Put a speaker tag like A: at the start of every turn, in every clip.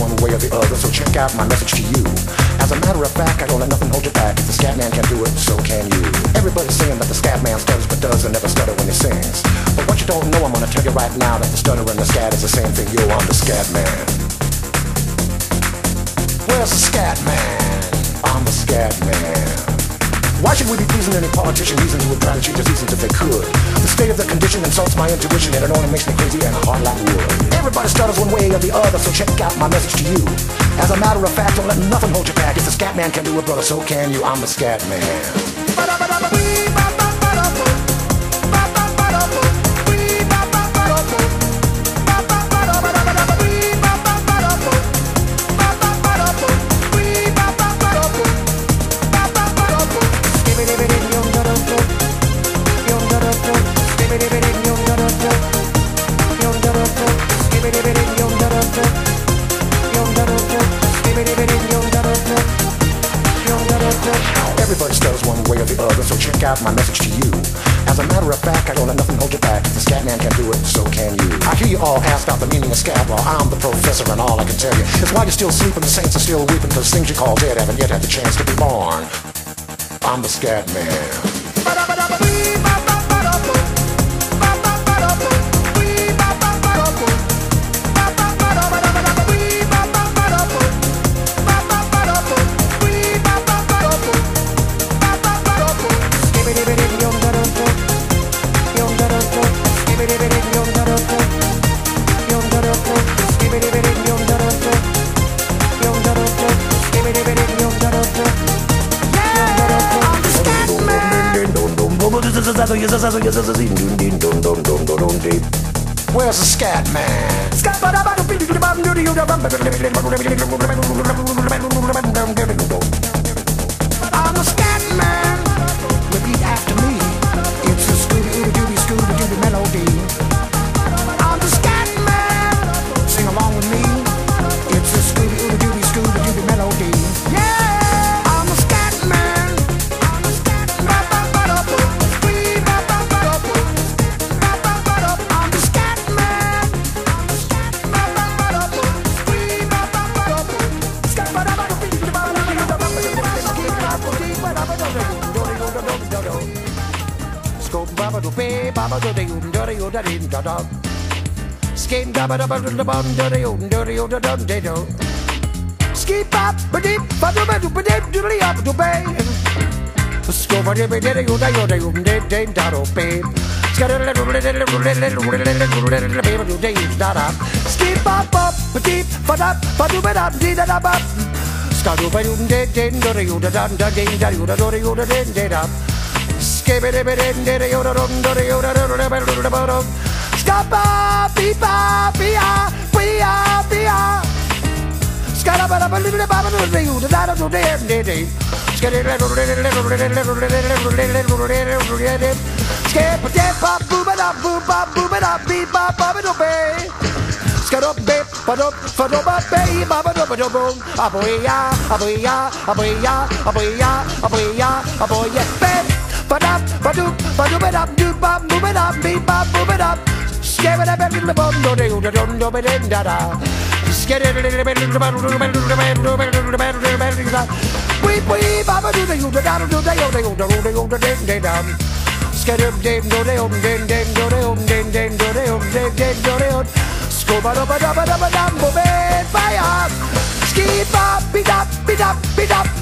A: One way or the other, so check out my message to you. As a matter of fact, I don't let nothing hold you back. If the scat man can do it, so can you. Everybody's saying that the scat man stutters but does and never stutter when he sings. But what you don't know, I'm gonna tell you right now that the stutter and the scat is the same thing. Yo, I'm the scat man. Where's the scat man? I'm the scat man. Why should we be pleasing any politician reasons who would try to change the seasons if they could? The state of the condition insults my intuition and it only makes me crazy and hard like wood. Everybody stutters one way or the other, so check out my message to you. As a matter of fact, don't let nothing hold you back. If the scat man can do it, brother, so can you. I'm the scat man. Everybody stutters one way or the other, so check out my message to you. As a matter of fact, I don't let nothing hold you back. The scat man can do it, so can you. I hear you all ask about the meaning of scat, well, I'm the professor, and all I can tell you is why you're still sleeping, the saints are still weeping, cause things you call dead haven't yet had the chance to be born. I'm the scat man. Where's the scat man? Baba do be baba do de um do de do de da da. Skin da ba da ba da ba do de um do de do da de do. Ski bop ba dip ba do ba do ba dip do de up do be. Scope ba de be de do da yo de um de de da do be. Ski bop bop ba dip ba da ba do ba da da da ba. Skadu ba dum de de do de da da da de da do da do de da de de da. Scapa, pipa, pia, pia, pia. Ski bop, beat up, beat up, beat up,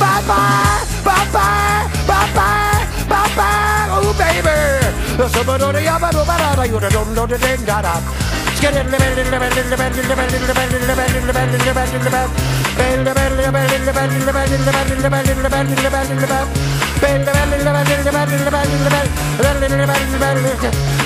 A: Bye bye, bye bye, bye bye, bye bye, oh baby. Skid